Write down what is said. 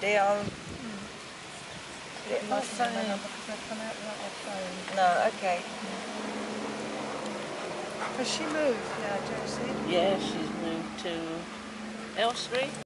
down. Mm. it No, okay. Has she moved now, Josie? Yeah, she's moved to Elstree.